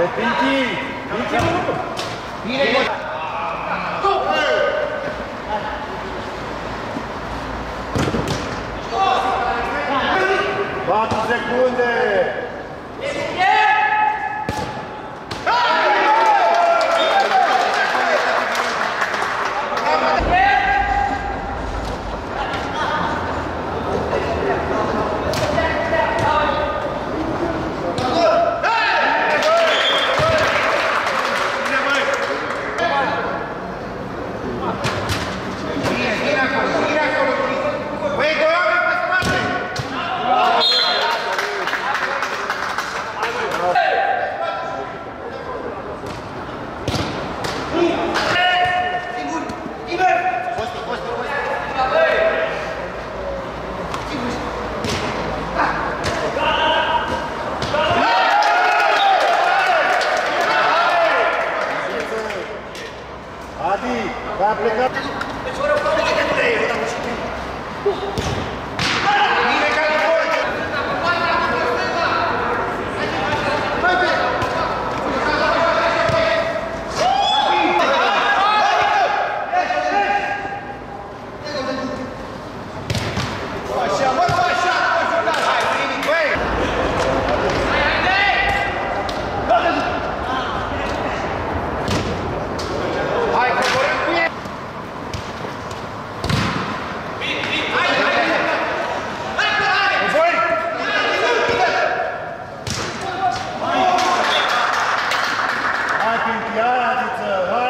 Warten s e k u n d e aplicat. Olimpiade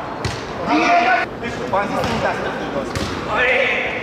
Mr. Ponzi, fantastic.